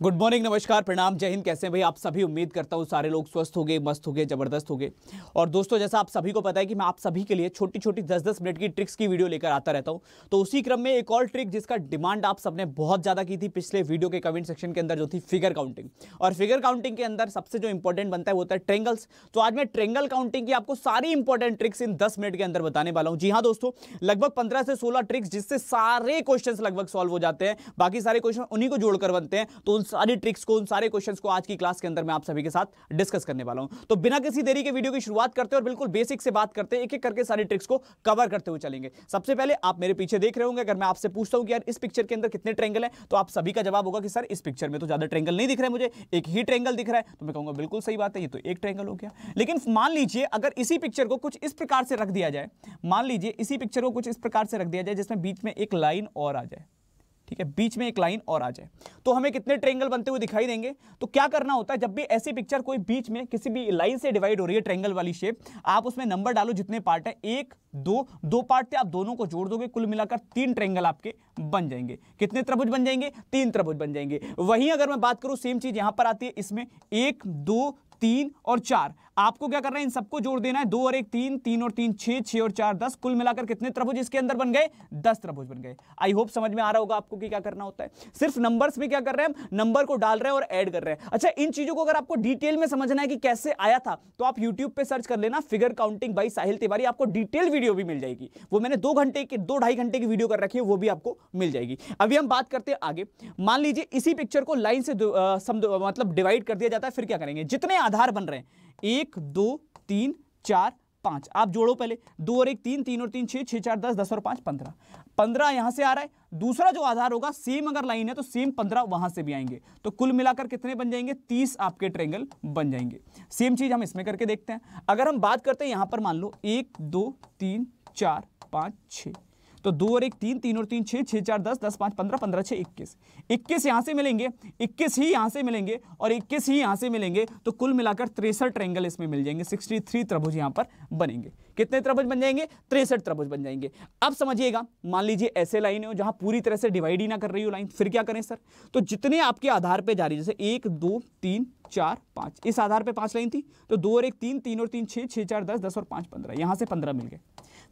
Good morning नमस्कार, प्रणाम, जय हिंद, कैसे हैं भाई? आप सभी उम्मीद करता हूँ सारे लोग स्वस्थ हो गए मस्त हो गए ज़बरदस्त हो गए और दोस्तों, जैसा आप सभी को पता है कि मैं आप सभी के लिए छोटी छोटी दस दस मिनट की ट्रिक्स की वीडियो लेकर आता रहता हूँ। तो उसी क्रम में एक और ट्रिक जिसका डिमांड आप सबने बहुत ज़्यादा की थी पिछले वीडियो के कमेंट सेक्शन के अंदर, जो थी फिगर काउंटिंग और फिगर काउंटिंग के अंदर सबसे जो इंपॉर्टेंट बनता है, वो होता है ट्रेंगल्स तो आज मैं ट्रेंगल काउंटिंग की आपको सारी इंपॉर्टेंट ट्रिक्स इन दस मिनट के अंदर बताने वाला हूँ। जी हाँ दोस्तों, लगभग पंद्रह से सोलह ट्रिक्स जिससे सारे क्वेश्चन लगभग सॉल्व हो जाते हैं। बाकी सारे क्वेश्चन उन्हीं को जोड़कर बनते हैं। तो सारी ट्रिक्स को, उन सारे क्वेश्चंस को आज की क्लास के अंदर मैं आप सभी के साथ डिस्कस करने वाला हूँ। तो बिना किसी देरी के वीडियो की शुरुआत करते हैं और बिल्कुल बेसिक से बात करते हैं एक एक करके सारी ट्रिक्स को कवर करते हुए चलेंगे। सबसे पहले आप मेरे पीछे देख रहे होंगे, अगर मैं आपसे पूछता हूँ कि यार इस पिक्चर के अंदर कितने ट्रेंगल है तो आप सभी का जवाब होगा कि सर इस पिक्चर में तो ज़्यादा ट्रेंगल नहीं दिख रहा है मुझे, एक ही ट्रेंगल दिख रहा है। तो मैं कहूँगा, बिल्कुल सही बात है, ये तो एक ट्रेंगल हो गया। लेकिन मान लीजिए, अगर इसी पिक्चर को कुछ इस प्रकार से रख दिया जाए, मान लीजिए इसी पिक्चर को कुछ इस प्रकार से रख दिया जाए, जिसमें बीच में एक लाइन और आ जाए। ठीक है, बीच में एक लाइन और आ जाए। तो हमें कितने ट्रेंगल बनते हुए दिखाई देंगे? तो क्या करना होता है, जब भी ऐसी पिक्चर कोई बीच में किसी भी लाइन से डिवाइड हो रही है ट्रेंगल वाली शेप आप उसमें नंबर डालो जितने पार्ट है। एक, दो दो पार्ट थे आप दोनों को जोड़ दोगे, कुल मिलाकर तीन ट्रेंगल आपके बन जाएँगे। कितने त्रिभुज बन जाएँगे? तीन त्रिभुज बन जाएँगे। वहीं अगर मैं बात करूँ सेम चीज़ यहाँ पर आती है, इसमें एक, दो तीन और चार। आपको क्या करना है? इन सबको जोड़ देना है। दो और एक, तीन तीन और तीन, छह छह और चार, दस। कुल मिलाकर कितने त्रिभुज इसके अंदर बन गए? दस त्रिभुज बन गए। आई होप समझ में आ रहा होगा आपको कि क्या करना होता है। सिर्फ़ नंबर्स में क्या कर रहे हैं हम? नंबर को डाल रहे हैं और ऐड कर रहे हैं। अच्छा इन चीज़ों को अगर आपको डिटेल में समझना है कि कैसे आया था तो आप यूट्यूब पे सर्च कर लेना figure counting by Sahil Tiwari. आपको डिटेल वीडियो भी मिल जाएगी। वो मैंने दो घंटे की, दो ढाई घंटे की वीडियो कर रखी है, वो भी आपको मिल जाएगी। अभी हम बात करते हैं आगे। मान लीजिए इसी पिक्चर को लाइन से मतलब डिवाइड कर दिया जाता है, फिर क्या करेंगे? जितने आधार बन रहे हैं। एक, दो, तीन, चार, पाँच। आप जोड़ो पहले। दो और एक, तीन तीन और तीन छह छह चार, दस दस और पाँच, पंद्रह। पंद्रह यहाँ से आ रहा है। दूसरा जो आधार होगा सेम अगर लाइन है तो सेम पंद्रह वहाँ से भी आएँगे। तो कुल मिलाकर कितने बन जाएँगे? तीस आपके ट्रेंगल बन जाएँगे। सेम चीज़ हम इसमें करके देखते हैं। अगर हम बात करते हैं, यहाँ पर मान लो, एक, दो, तीन, चार, पाँच छह तो दो और एक, तीन तीन और तीन छः छः चार, दस दस, पाँच, पंद्रह पंद्रह छः इक्कीस। इक्कीस यहाँ से मिलेंगे, इक्कीस ही यहाँ से मिलेंगे और इक्कीस ही यहाँ से मिलेंगे तो कुल मिलाकर तिरसठ ट्रेंगल इसमें मिल जाएँगे। सिक्सटी थ्री त्रिभुज यहाँ पर बनेंगे। कितने त्रिभुज बन जाएँगे? तिरसठ त्रिभुज बन जाएँगे। अब समझिएगा, मान लीजिए ऐसे लाइन हो जहाँ पूरी तरह से डिवाइड ही ना कर रही हो लाइन, फिर क्या करें सर? तो जितने आपके आधार पर जा रही जैसे एक, दो, तीन, चार, पाँच, इस आधार पर पाँच लाइन थी तो दो और एक, तीन तीन और तीन छः छः चार, दस दस और पाँच, पंद्रह, यहाँ से पंद्रह मिल गए।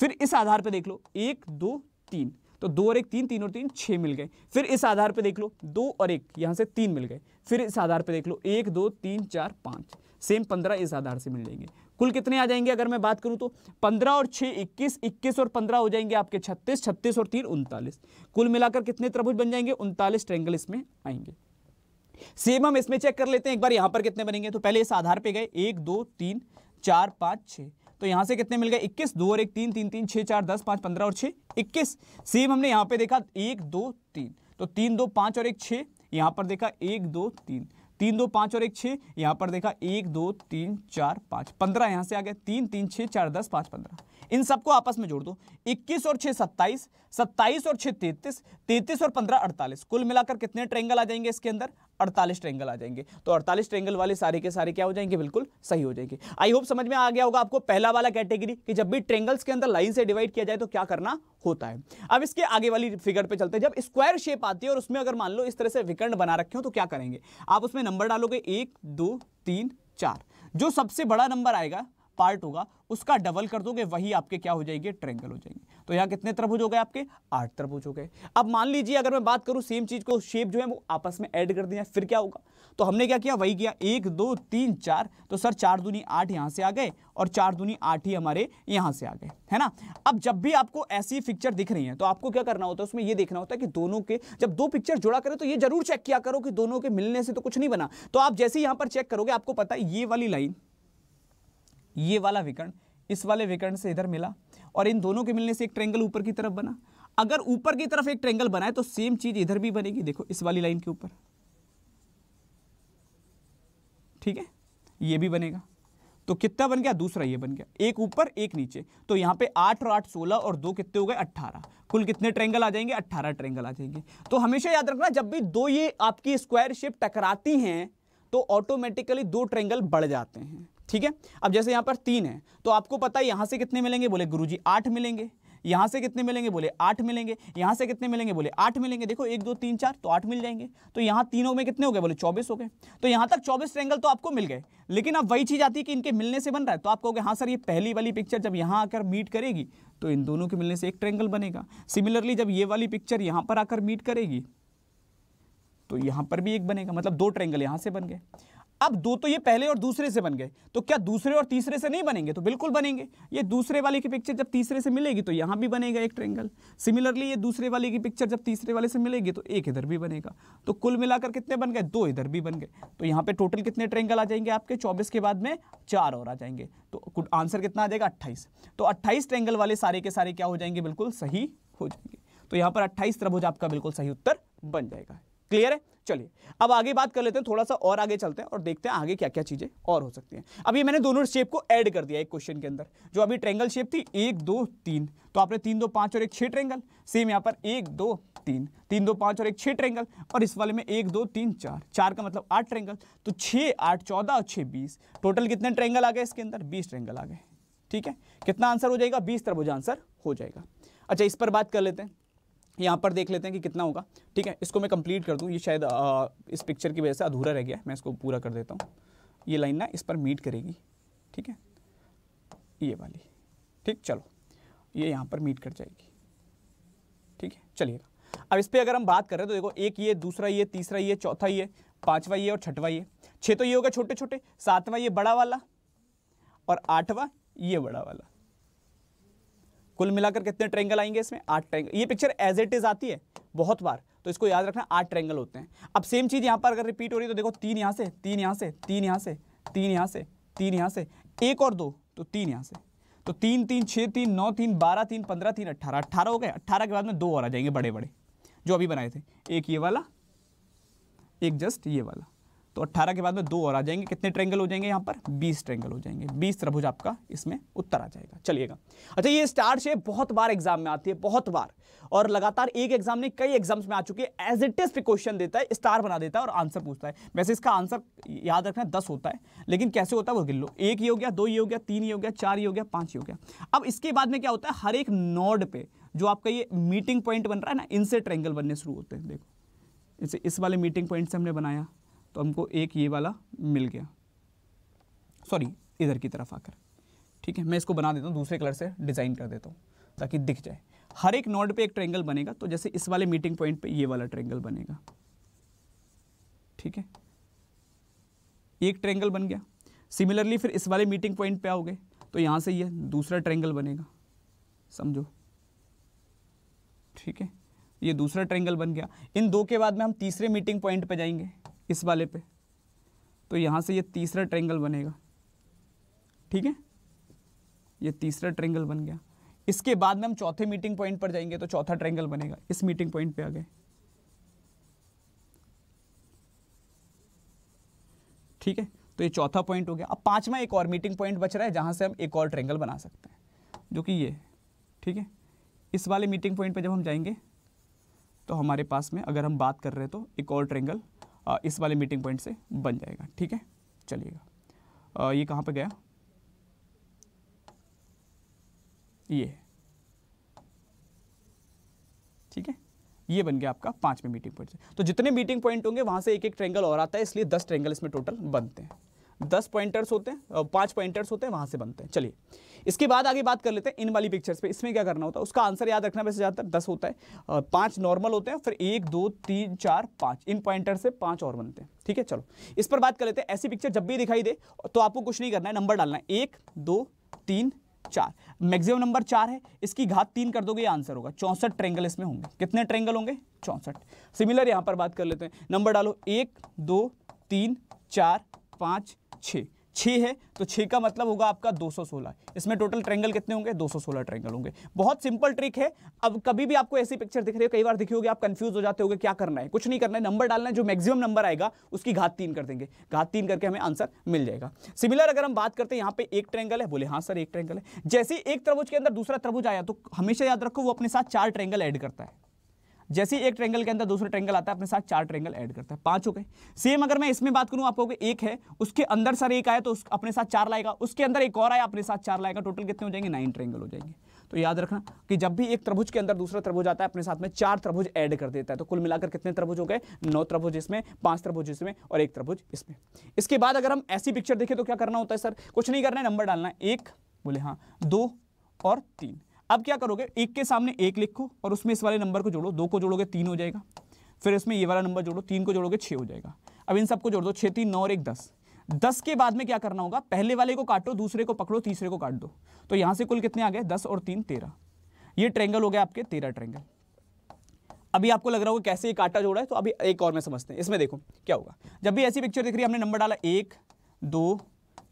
फिर इस आधार पर देख लो, एक, दो, तीन तो दो और एक, तीन तीन और तीन छः मिल गए। फिर इस आधार पे देख लो, दो और एक, यहाँ से तीन मिल गए। फिर इस आधार पे देख लो, एक, दो, तीन, चार, पाँच, सेम पंद्रह इस आधार से मिल जाएँगे। कुल कितने आ जाएँगे अगर मैं बात करूँ तो? पंद्रह और छः इक्कीस इक्कीस और पंद्रह हो जाएँगे आपके छत्तीस छत्तीस और तीन, उनतालीस। कुल मिलाकर कितने त्रिभुज बन जाएँगे? उनतालीस ट्रेंगल इसमें आएँगे। सेम हम इसमें चेक कर लेते हैं। एक बार यहाँ पर कितने बनेंगे? तो पहले इस आधार पे गए। एक, दो, तीन, चार, पाँच छः तो यहाँ से कितने मिल गए? इक्कीस। दो और एक, तीन तीन तीन, छह, चार, दस, पाँच, पंद्रह और छह, इक्कीस। सेम हमने यहाँ पे देखा। एक, दो, तीन। तो तीन, दो, पाँच और एक, छह। यहाँ पर देखा। एक, दो, तीन। तीन, दो, पाँच और एक छह यहाँ पर देखा, एक, दो, तीन, चार, पाँच, पंद्रह। यहाँ से आ गया, तीन तीन छह चार, दस, पाँच, पंद्रह। इन सबको आपस में जोड़ दो। 21 और 6 27 27 और 6 33 33 और 15 48 कुल मिलाकर कितने ट्रेंगल आ जाएँगे इसके अंदर? 48 ट्रेंगल आ जाएँगे। तो 48 ट्रेंगल वाले सारे के सारे क्या हो जाएँगे? बिल्कुल सही हो जाएँगे। आई होप समझ में आ गया होगा आपको पहला वाला कैटेगरी कि जब भी ट्रेंगल्स के अंदर लाइन से डिवाइड किया जाए तो क्या करना होता है। अब इसके आगे वाली फिगर पे चलते हैं। जब स्क्वायर शेप आती है और उसमें अगर मान लो इस तरह से विकर्ण बना रखे हो तो क्या करेंगे? आप उसमें नंबर डालोगे एक, दो, तीन, चार। जो सबसे बड़ा नंबर आएगा पार्ट होगा, उसका डबल कर दोगे, वही आपके क्या हो जाएँगे ट्रेंगल हो जाएँगे। तो यहाँ कितने त्रिभुज हो गए आपके? आठ त्रिभुज हो गए। अब मान लीजिए, अगर मैं बात करूँ सेम चीज़ को शेप जो है वो आपस में ऐड कर दिया, फिर क्या होगा? तो हमने क्या किया? वही किया। एक, दो, तीन, चार। तो सर, चार दूनी आठ यहाँ से आ गए और चार दूनी आठ ही हमारे यहाँ से आ गए, है ना? अब जब भी आपको ऐसी पिक्चर दिख रही है तो आपको क्या करना होता है? उसमें ये देखना होता है कि दोनों के, जब दो पिक्चर जोड़ा करें तो ये ज़रूर चेक किया करो कि दोनों के मिलने से तो कुछ नहीं बना। तो आप जैसे यहाँ पर चेक करोगे, आपको पता है ये वाली लाइन ये वाला विकर्ण, इस वाले विकर्ण से इधर मिला और इन दोनों के मिलने से एक ट्रेंगल ऊपर की तरफ़ बना। अगर ऊपर की तरफ़ एक ट्रेंगल बना है तो सेम चीज़ इधर भी बनेगी, देखो, इस वाली लाइन के ऊपर। ठीक है? ये भी बनेगा। तो कितना बन गया? दूसरा ये बन गया। एक ऊपर, एक नीचे। तो यहाँ पे आठ और आठ सोलह और दो कितने हो गए? अट्ठारह। कुल कितने ट्रेंगल आ जाएँगे? अट्ठारह ट्रेंगल आ जाएँगे। तो हमेशा याद रखना, जब भी दो ये आपकी स्क्वायर शेप टकराती हैं तो ऑटोमेटिकली दो ट्रेंगल बढ़ जाते हैं। ठीक है? अब जैसे यहाँ पर तीन है तो आपको पता है यहाँ से कितने मिलेंगे? बोले, गुरुजी, आठ मिलेंगे। यहाँ से कितने मिलेंगे? बोले, आठ मिलेंगे। यहाँ से कितने मिलेंगे? बोले, आठ मिलेंगे। देखो, एक, दो, तीन, चार तो आठ मिल जाएँगे। तो यहाँ तीनों में कितने हो गए? बोले, चौबीस हो गए। तो यहाँ तक चौबीस ट्रेंगल तो आपको मिल गए। लेकिन अब वही चीज़ आती है कि इनके मिलने से बन रहा है। तो आप कहोगे हाँ सर, ये पहली वाली पिक्चर जब यहाँ आकर मीट करेगी तो इन दोनों के मिलने से एक ट्रेंगल बनेगा। सिमिलरली जब ये वाली पिक्चर यहाँ पर आकर मीट करेगी तो यहाँ पर भी एक बनेगा। मतलब दो ट्रेंगल यहाँ से बन गए। अब दो तो ये पहले और दूसरे से बन गए। तो क्या दूसरे और तीसरे से नहीं बनेंगे? तो बिल्कुल बनेंगे। ये दूसरे वाले की पिक्चर जब तीसरे से मिलेगी तो यहाँ भी बनेगा एक ट्रेंगल सिमिलरली ये दूसरे वाले की पिक्चर जब तीसरे वाले से मिलेगी तो एक इधर भी बनेगा। तो कुल मिलाकर कितने बन गए? दो इधर भी बन गए। तो यहाँ पे टोटल कितने ट्रेंगल आ जाएँगे आपके? चौबीस के बाद में चार और आ जाएँगे। तो आंसर कितना आ जाएगा? अट्ठाईस। तो अट्ठाईस ट्रेंगल वाले सारे के सारे क्या हो जाएँगे? बिल्कुल सही हो जाएँगे। तो यहाँ पर अट्ठाईस त्रिभुज आपका बिल्कुल सही उत्तर बन जाएगा। क्लियर है? चलिए, अब आगे बात कर लेते हैं थोड़ा सा और आगे चलते हैं और देखते हैं आगे क्या क्या चीज़ें और हो सकती हैं। अभी मैंने दोनों शेप को ऐड कर दिया एक क्वेश्चन के अंदर। जो अभी ट्रेंगल शेप थी, एक, दो, तीन। तो आपने तीन, दो, पाँच और एक छह ट्रेंगल सेम यहाँ पर एक, दो, तीन। तीन, दो, पाँच और एक छह ट्रेंगल और इस वाले में एक, दो, तीन, चार। चार का मतलब आठ ट्रेंगल तो छह, आठ, चौदह और छह, बीस। टोटल कितने ट्रेंगल आ गए इसके अंदर? बीस ट्रेंगल आ गए। ठीक है? कितना आंसर हो जाएगा? बीस तरबुज आंसर हो जाएगा। अच्छा इस पर बात कर लेते हैं। यहाँ पर देख लेते हैं कि कितना होगा। ठीक है इसको मैं कंप्लीट कर दूँ। ये शायद आ, इस पिक्चर की वजह से अधूरा रह गया मैं इसको पूरा कर देता हूँ। ये लाइन ना इस पर मीट करेगी। ठीक है? ये वाली। ठीक चलो। ये यहाँ पर मीट कर जाएगी। ठीक है? चलिएगा। अब इस पर अगर हम बात करें तो देखो एक ये दूसरा ये तीसरा ये चौथा ये पाँचवा ये और छठवा ये। छः तो ये होगा छोटे छोटे सातवां ये बड़ा वाला और आठवां ये बड़ा वाला। कुल मिलाकर कितने ट्रेंगल आएँगे इसमें? आठ ट्रेंगल ये पिक्चर एज इट इज़ आती है, बहुत बार। तो इसको याद रखना, आठ ट्रेंगल होते हैं। अब सेम चीज़ यहाँ पर अगर रिपीट हो रही है तो देखो तीन यहाँ से, तीन यहाँ से, तीन यहाँ से, तीन यहाँ से, तीन यहाँ से, एक और दो तो तीन यहाँ से। तो तीन तीन, छः, तीन, नौ, तीन, बारह, तीन, पंद्रह, तीन, अट्ठारह। अट्ठारह हो गए, अट्ठारह के बाद में दो और आ जाएँगे बड़े बड़े जो अभी बनाए थे। एक ये वाला, एक जस्ट ये वाला। तो 18 के बाद में दो और आ जाएँगे। कितने ट्रेंगल हो जाएँगे यहाँ पर? 20 ट्रेंगल हो जाएँगे। 20 त्रिभुज आपका इसमें उत्तर आ जाएगा। चलिएगा। अच्छा ये स्टार शेप बहुत बार एग्ज़ाम में आती है, बहुत बार। और लगातार एक एग्ज़ाम नहीं, कई एग्ज़ाम्स में आ चुकी है। एज इट इज़ पे क्वेश्चन देता है स्टार बना देता है और आंसर पूछता है। वैसे इसका आंसर याद रखना, दस होता है। लेकिन कैसे होता है, वो गिन लो। एक ही हो गया, दो ही हो गया, तीन ही हो गया, चार ही हो गया, पाँच ही हो गया। अब इसके बाद में क्या होता है, हर एक नोड पे जो आपका ये मीटिंग पॉइंट बन रहा है ना, इनसे ट्रेंगल बनने शुरू होते हैं। देखो, इस वाले मीटिंग पॉइंट से हमने बनाया। तो हमको एक ये वाला मिल गया। सॉरी इधर की तरफ़ आकर। ठीक है, मैं इसको बना देता हूँ, दूसरे कलर से डिज़ाइन कर देता हूँ, ताकि दिख जाए। हर एक नोड पे एक ट्रेंगल बनेगा तो जैसे इस वाले मीटिंग पॉइंट पे ये वाला ट्रेंगल बनेगा। ठीक है? एक ट्रेंगल बन गया। सिमिलरली फिर इस वाले मीटिंग पॉइंट पे आओगे तो यहाँ से ये दूसरा ट्रेंगल बनेगा। समझो? ठीक है? ये दूसरा ट्रेंगल बन गया। इन दो के बाद में हम तीसरे मीटिंग पॉइंट पे जाएँगे। इस वाले पे। तो यहाँ से ये तीसरा ट्रेंगल बनेगा। ठीक है? ये तीसरा ट्रेंगल बन गया। इसके बाद में हम चौथे मीटिंग पॉइंट पर जाएँगे तो चौथा ट्रेंगल बनेगा। इस मीटिंग पॉइंट पे आ गए। ठीक है? तो ये चौथा पॉइंट हो गया। अब पांचवा एक और मीटिंग पॉइंट बच रहा है जहाँ से हम एक और ट्रेंगल बना सकते हैं, जो कि ये। ठीक है? इस वाले मीटिंग पॉइंट पर जब हम जाएँगे तो हमारे पास में अगर हम बात कर रहे हैं तो एक और ट्रेंगल इस वाले मीटिंग पॉइंट से बन जाएगा, ठीक है? चलिएगा। ये कहाँ पे गया? ये। ठीक है? ये बन गया आपका पाँचवें मीटिंग पॉइंट से। तो जितने मीटिंग पॉइंट होंगे, वहाँ से एक एक ट्रेंगल और आता है, इसलिए दस ट्रेंगल इसमें टोटल बनते हैं। दस पॉइंटर्स होते हैं पाँच पॉइंटर्स होते हैं, वहाँ से बनते हैं। चलिए, इसके बाद आगे बात कर लेते हैं इन वाली पिक्चर्स पे। इसमें क्या करना होता है? उसका आंसर याद रखना वैसे ज़्यादातर दस होता है। पाँच नॉर्मल होते हैं, फिर एक, दो, तीन, चार, पाँच। इन पॉइंटर से पाँच और बनते हैं। ठीक है, चलो। इस पर बात कर लेते हैं। ऐसी पिक्चर जब भी दिखाई दे तो आपको कुछ नहीं करना है नंबर डालना है। एक, दो, तीन, चार। मैक्सिमम नंबर चार है। इसकी घात तीन कर दोगे आंसर होगा। चौंसठ ट्रेंगल इसमें होंगे। कितने ट्रेंगल होंगे? चौंसठ। सिमिलर यहाँ पर बात कर लेते हैं। नंबर डालो। एक, दो, तीन, चार, पाँच। छः। छः है तो छः का मतलब होगा आपका 216 इसमें टोटल ट्रेंगल कितने होंगे? 216 ट्रेंगल होंगे। बहुत सिंपल ट्रिक है। अब कभी भी आपको ऐसी पिक्चर दिख रही है, कई बार दिखी होगी, आप कंफ्यूज हो जाते होगे, क्या करना है? कुछ नहीं करना है नंबर डालना है, जो मैक्सिमम नंबर आएगा, उसकी घात तीन कर देंगे। घात तीन करके हमें आंसर मिल जाएगा। सिमिलर अगर हम बात करते हैं, यहाँ पे एक ट्रेंगल है, बोले हाँ सर एक ट्रेंगल है। जैसे एक त्रिभुज के अंदर दूसरा त्रिभुज आया तो हमेशा याद रखो, वो अपने साथ चार ट्रेंगल ऐड करता है। जैसे ही एक ट्रेंगल के अंदर दूसरा ट्रेंगल आता है, अपने साथ चार ट्रेंगल ऐड करता है। पाँच हो गए। सेम अगर मैं इसमें बात करूँ, आपको एक है, उसके अंदर सर एक आया तो अपने साथ चार लाएगा। उसके अंदर एक और आया, अपने साथ चार लाएगा। टोटल कितने हो जाएँगे? नाइन ट्रेंगल हो जाएँगे। तो याद रखना कि जब भी एक त्रिभुज के अंदर दूसरा त्रिभुज आता है, अपने साथ में चार त्रिभुज ऐड कर देता है। तो कुल मिलाकर कितने त्रिभुज हो गए? नौ त्रिभुज इसमें, पाँच त्रिभुज इसमें और एक त्रिभुज इसमें। इसके बाद अगर हम ऐसी पिक्चर देखें तो क्या करना होता है सर कुछ नहीं करना है नंबर डालना एक, बोले हाँ दो और तीन। अब क्या करोगे? एक के सामने एक लिखो और उसमें इस वाले नंबर को जोड़ो। दो को जोड़ोगे, तीन हो जाएगा। फिर इसमें ये वाला नंबर जोड़ो, तीन को जोड़ोगे छः हो जाएगा। अब इन सबको जोड़ दो छः तीन, नौ और एक, दस। दस के बाद में क्या करना होगा? पहले वाले को काटो, दूसरे को पकड़ो, तीसरे को काट दो। तो यहाँ से कुल कितने आ गए? दस और तीन, तेरह। ये ट्रेंगल हो गया आपके तेरह ट्रेंगल अभी आपको लग रहा होगा कैसे ये काटा जोड़ा है तो अभी एक और में समझते हैं। इसमें देखो, क्या होगा? जब भी ऐसी पिक्चर दिख रही है, हमने नंबर डाला एक, दो,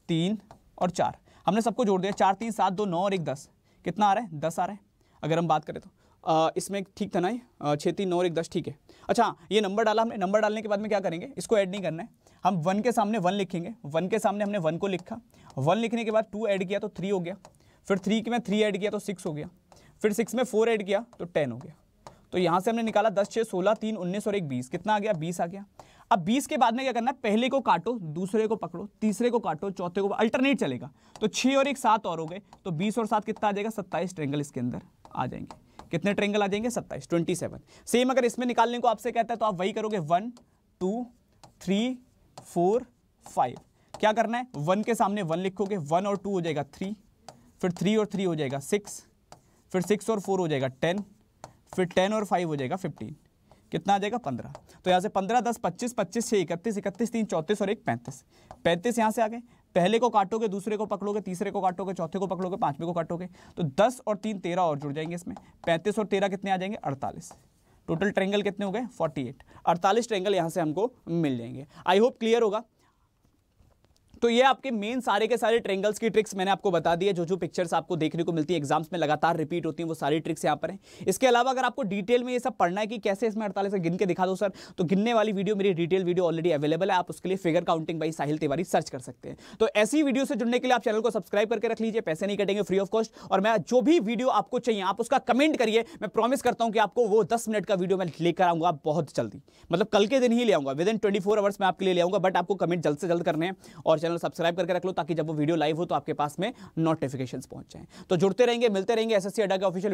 तीन और चार। हमने सबको जोड़ दिया, चार, तीन, सात, दो, नौ और एक, दस। कितना आ रहा है? दस आ रहा है। अगर हम बात करें तो। आ, इसमें ठीक था ना ये? छः तीन नौ और एक दस ठीक है। अच्छा ये नंबर डाला हमने। नंबर डालने के बाद में क्या करेंगे? इसको ऐड नहीं करना है। हम वन के सामने वन लिखेंगे। वन के सामने हमने वन को लिखा। वन लिखने के बाद टू ऐड किया तो थ्री हो गया। फिर थ्री के में थ्री ऐड किया तो सिक्स हो गया। फिर सिक्स में फोर ऐड किया तो टेन हो गया। तो यहाँ से हमने निकाला दस छः सोलह तीन उन्नीस और एक बीस। कितना आ गया? बीस आ गया। अब बीस के बाद में क्या करना है? पहले को काटो, दूसरे को पकड़ो, तीसरे को काटो, चौथे को अल्टरनेट चलेगा। तो छः और एक सात और हो गए। तो बीस और सात कितना आ जाएगा? सत्ताईस ट्रेंगल इसके अंदर आ जाएँगे। कितने ट्रेंगल आ जाएँगे? सत्ताईस ट्वेंटी सेवन सेम अगर इसमें निकालने को आपसे कहता है तो आप वही करोगे। One two three four five क्या करना है? वन के सामने वन लिखोगे। वन और टू हो जाएगा थ्री फिर थ्री और थ्री हो जाएगा सिक्स फिर सिक्स और फोर हो जाएगा टेन फिर टेन और फाइव हो जाएगा फिफ्टीन कितना आ जाएगा? पंद्रह। तो यहाँ से पंद्रह, दस, पच्चीस पच्चीस छः इकतीस इकतीस, तीन, चौंतीस और एक पैंतीस। पैंतीस यहाँ से आ गए। पहले को काटोगे, दूसरे को पकड़ोगे, तीसरे को काटोगे, चौथे को पकड़ोगे, पाँचवें को काटोगे। तो दस और तीन तेरह और जुड़ जाएँगे इसमें। पैंतीस और तेरह कितने आ जाएँगे? अड़तालीस। टोटल ट्रेंगल कितने हो गए? 48 अड़तालीस ट्रेंगल यहाँ से हमको मिल जाएँगे। आई होप क्लियर होगा। तो ये आपके मेन सारे के सारे ट्रेंगल्स की ट्रिक्स मैंने आपको बता दी है। जो जो पिक्चर्स आपको देखने को मिलती है एग्ज़ाम्स में लगातार रिपीट होती हैं, वो सारी ट्रिक्स यहाँ पर हैं। इसके अलावा अगर आपको डिटेल में ये सब पढ़ना है कि कैसे इसमें अड़तालीस गिन के दिखा दो सर तो गिनने वाली वीडियो मेरी डिटेल वीडियो ऑलरेडी अवेलेबल है। आप उसके लिए figure counting by Sahil Tiwari search कर सकते हैं। तो ऐसी वीडियो से जुड़ने के लिए आप चैनल को सब्सक्राइब करके रख लीजिए, पैसे नहीं कटेंगे फ्री ऑफ़ कॉस्ट और मैं जो भी वीडियो आपको चाहिए, आप उसका कमेंट करिए। मैं प्रॉमिस करता हूँ कि आपको वो दस मिनट का वीडियो मैं लेकर आऊँगा बहुत जल्दी। मतलब कल के दिन ही ले आऊँगा। विद इन ट्वेंटी आवर्स में आपके लिए ले आऊँगा बट आपको कमेंट जल्द से जल्द करने हैं। और चैनल सब्सक्राइब करके रख लो ताकि जब वो वीडियो लाइव हो तो आपके पास में नोटिफिकेशन पहुँच जाए। तो जुड़ते रहेंगे, मिलते रहेंगे एस एस सी अड्डा के ऑफिशियल